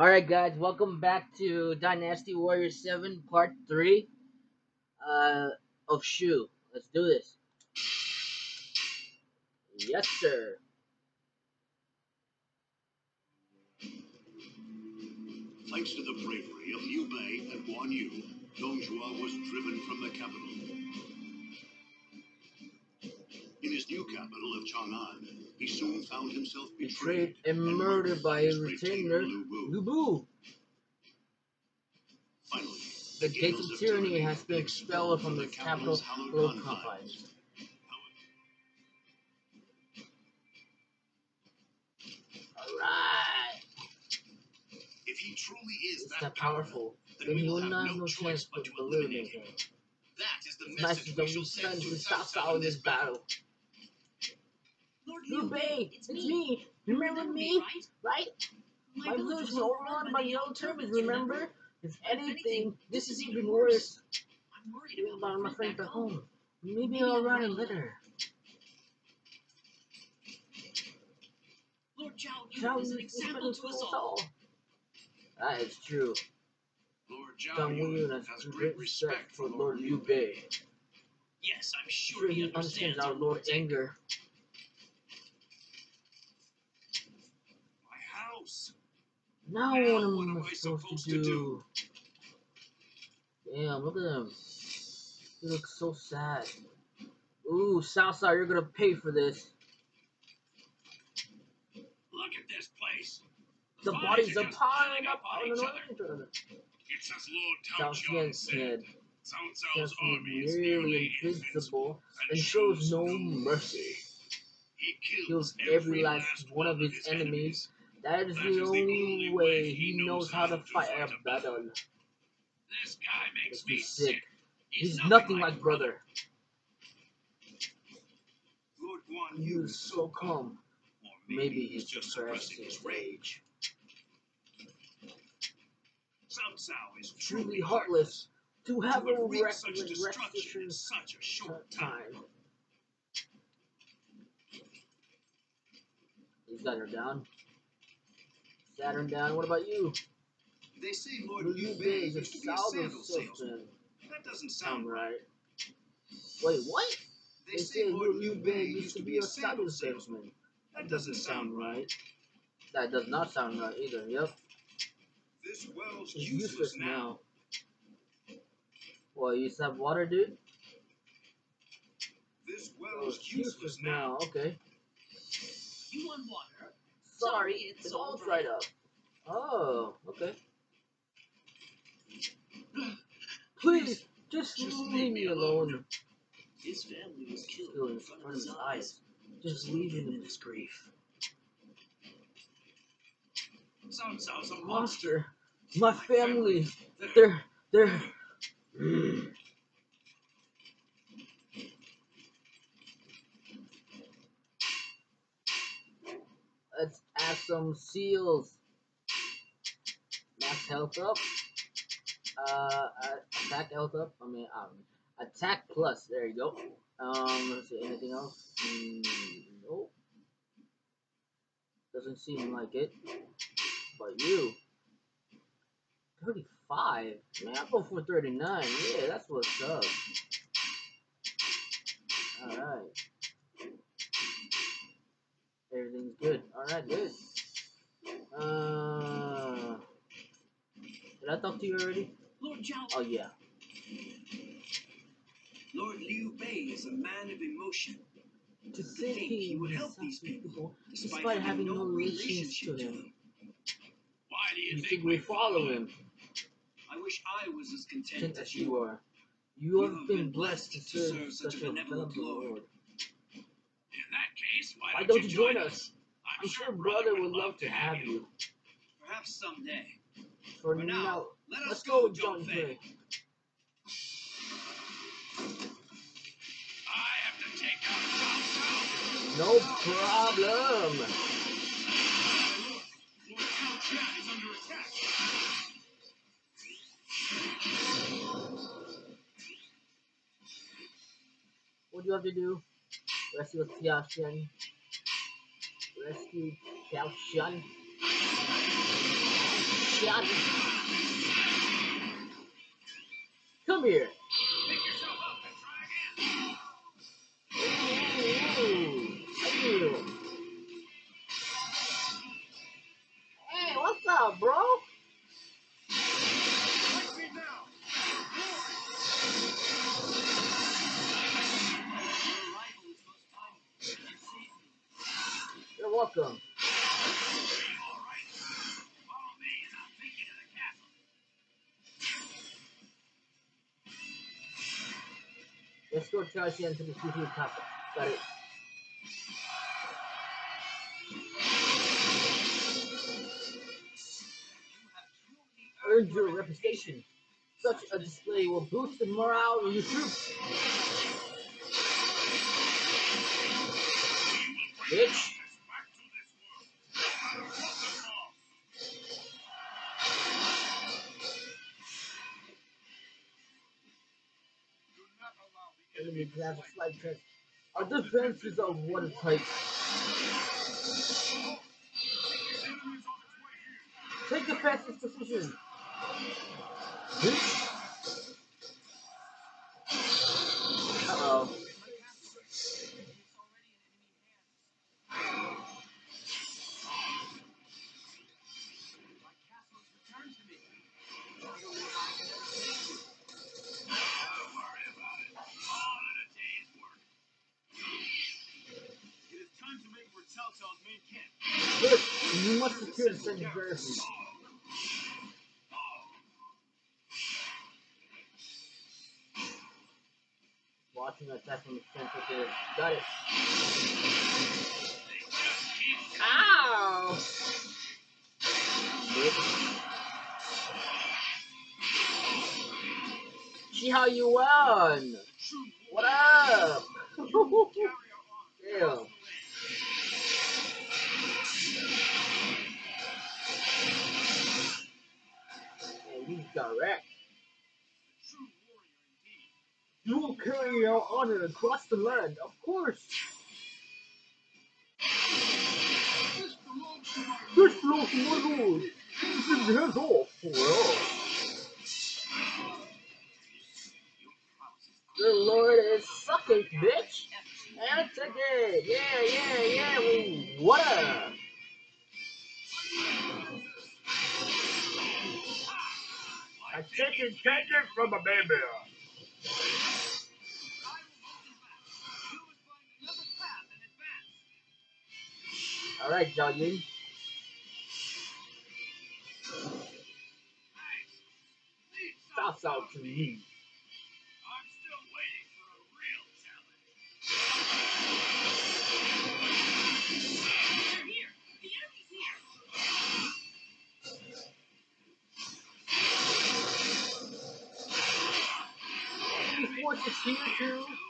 Alright guys, welcome back to Dynasty Warrior 7 Part 3 uh, of Shu. Let's do this. Yes sir. Thanks to the bravery of Liu Bei and Guan Yu, Dong Zhuo was driven from the capital. In his new capital of Chang'an, he soon found himself Betrayed and murdered by his retainer, Lu Bu. Lu Bu. Finally, The gates of tyranny has been expelled from the capital hallowed below confines. Alright. If he truly is that, that powerful. then Then we he will not have no chance but to eliminate him. That is the nice message we shall send to to stop in this battle. Lord Liu Bei, it's me. Remember me, right? right? My village was overrun by yellow turbans, remember? If anything, this is even worse. I'm worried about my my friend back home. Maybe I'll write a letter. Lord Zhao Yu Tell is an example to us all. That is true. Lord Zhao Yun Yun has great respect for Lord Liu Bei. Yes, I'm sure Sure, he understands understands our Lord's anger. My Now what am what I am I supposed, supposed to to do? Damn, look at him. He looks so sad. Ooh, Southside, you're gonna pay for this. Look at this place. The bodies are piling up on each the other. It's as Lord Cao Tao Xian Qian said. said, Cao "Just Cao's army is nearly invincible and and shows no mercy. He Kills every last one of his enemies. That is the only way he knows how to fight a battle. This guy makes me sick. He's nothing like brother. He Yu is so calm. Or Maybe he's just suppressing his rage. Cao is Truly heartless to have to a wreck such destruction in such a short time. time. He's got her down. Saturn down. What about you? They say Lord Liu Bei Bei is a used to be a sandal salesman. That doesn't Sound right. Wait, what? They say Lord Liu Bei used to be a saddle sandal salesman. That doesn't sound right. That does not sound right either. Yep. This well's It's useless now. Well, you have water, dude? This Oh, well's it's useless now. Okay. You want water? Sorry, it's all dried up. Oh, okay. Please, just, Just leave me alone. His family was killed Still in front of his eyes. Just leave him in his grief. Cao Cao's a monster. Monster, my family, they're, they're. Let's add some seals. Max health up. Uh, attack health up. I mean, um, attack plus. There you go. Um, let's see. Anything else? Mm, nope. Doesn't seem like it. But you. 35? Man, I'll go for 39. Yeah, that's what's up. Alright. Everything's good. Alright, good. Uh, did I talk to you already? Lord Zhao, Oh, yeah. Lord Liu Bei is a man of emotion. To think he would help these people despite having no relations to them. Why do You think we follow him? I wish I was as content Content as as you you are. are. You have been blessed to serve such a benevolent Lord. In that case, why, Why don't, you join us? us? I'm sure brother would love to have you. Perhaps someday. For For now, now, let let's go, go, Zhang Fei. I have to take out. No problem. Lord Cao Qian is under attack. What do you have to do? Rescue Xiao Xian. Rescue Xiao Shun. shot. Come here. Let's go charge the top. Got it. Earned your reputation. Such a display will boost the morale of your troops. Bitch. Enemy grabs a slight chance. Our defenses are watertight. Take the fastest position. Bitch. You must secure the second garrison. Watching that attack from the center there. Got it. Ow! See how you won! What up? carry across the land, of course. This belongs to my lord. This is hands off. Well, the lord is sucking, bitch. And take it. Yeah, yeah, yeah. We what up? I take it, take it from a baby. Advance. All right, Jiang. Shouts out to me. I'm still waiting for a real challenge. They're here. The enemy's here. Enemy forces here too.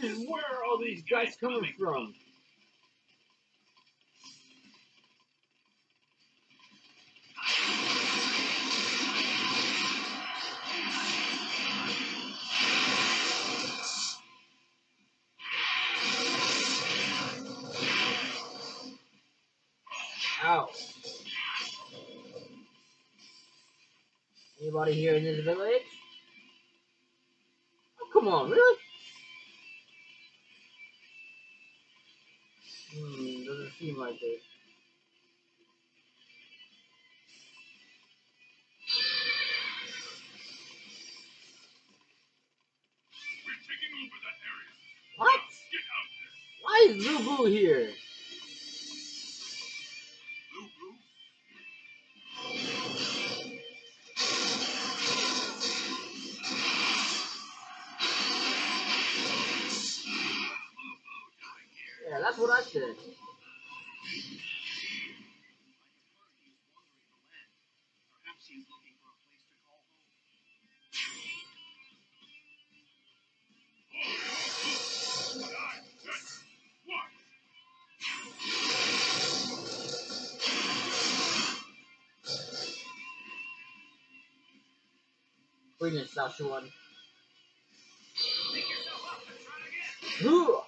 And where are all these guys coming from? Ow. Anybody here in this village? Oh, come on, really? Hmm, doesn't seem like it. We're taking over that area. What? Get out there. Why is Lu Bu here? Yeah, that's what I said. Bring it, Sasha one. Pick yourself up and try again.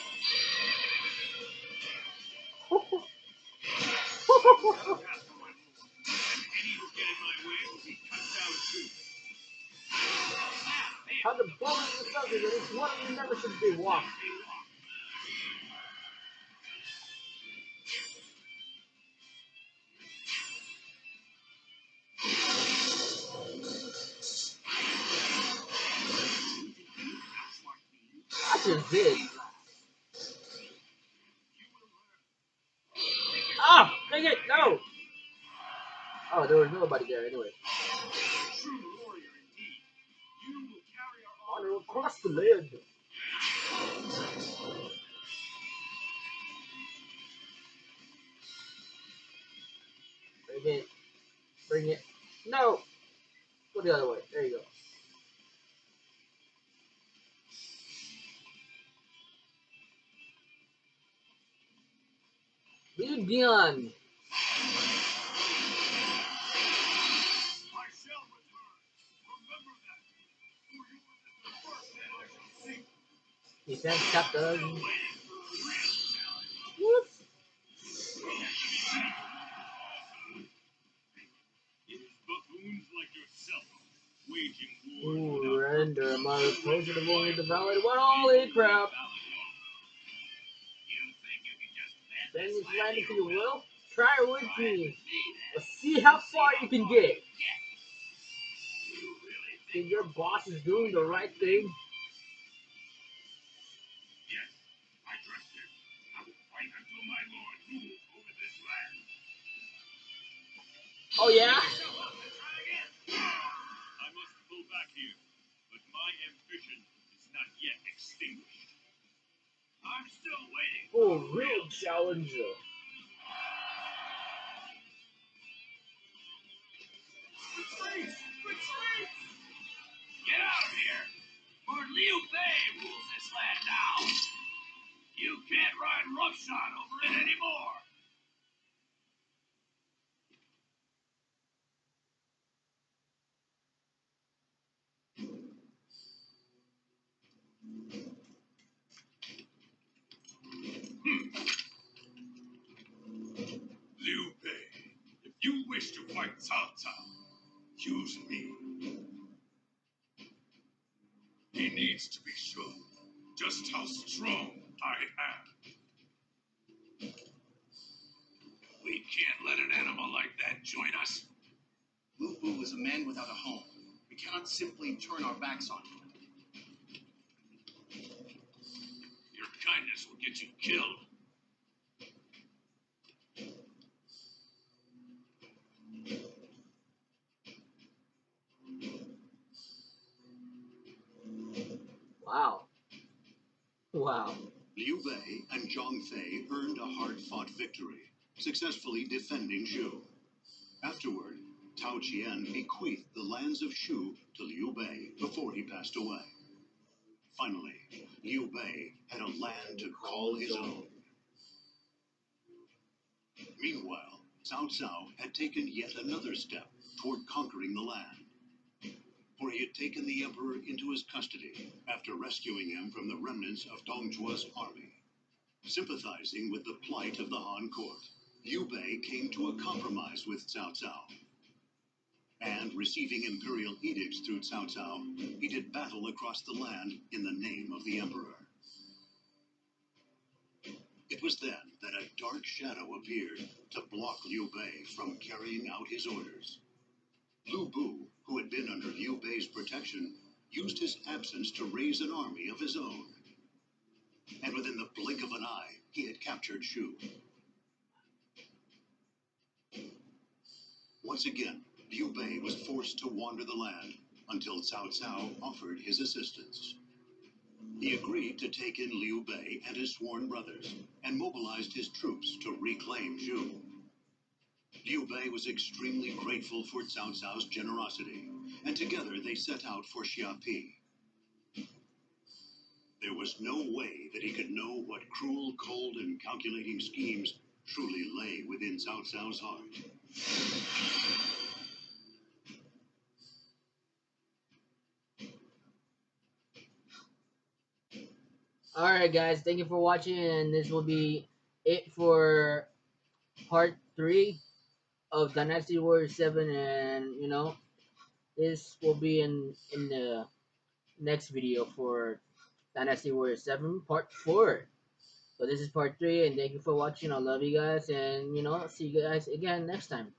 never should be walked. I just did. Ah! Dang it! No! Oh, there was nobody there anyway. True warrior indeed. You will carry our honor. Honor across the land. Bring it. Bring it. No! Go the other way. There you go. Lead Dion. Defense captain. Whoop. Ooh, render my opposing of only the valid one. Holy crap! You you Then landing land for you, Will. Try it with me. Let's see how far you can get. You Think your boss is doing the right thing? Oh yeah? Yourself up and try again. I must pull back here, but my ambition is not yet extinguished. I'm still waiting For a real challenger. Use me. He needs to be shown just how strong I am. We can't let an animal like that join us. Lu Bu is a man without a home. We cannot simply turn our backs on him. Your kindness will get you killed. Bei Zhang Fei earned a hard-fought victory, successfully defending Xu. Afterward, Tao Qian bequeathed the lands of Xu to Liu Bei before he passed away. Finally, Liu Bei had a land to call his own. Meanwhile, Cao Cao had taken yet another step toward conquering the land. For he had taken the emperor into his custody after rescuing him from the remnants of Dong Zhuo's army. Sympathizing with the plight of the Han court, Liu Bei came to a compromise with Cao Cao. And receiving imperial edicts through Cao Cao, he did battle across the land in the name of the emperor. It was then that a dark shadow appeared to block Liu Bei from carrying out his orders. Lu Bu, who had been under Liu Bei's protection, used his absence to raise an army of his own. And within the blink of an eye, he had captured Xu. Once again, Liu Bei was forced to wander the land until Cao Cao offered his assistance. He agreed to take in Liu Bei and his sworn brothers and mobilized his troops to reclaim Zhou. Liu Bei was extremely grateful for Cao Cao's generosity, and together they set out for Xiapi. There was no way that he could know what cruel, cold, and calculating schemes truly lay within Cao Cao's heart. Alright guys, thank you for watching and this will be it for part 3 of Dynasty Warriors 7 and you know this will be in in the next video for Dynasty Warriors 7 part 4. So this is part 3 and thank you for watching. I love you guys and you know see you guys again next time.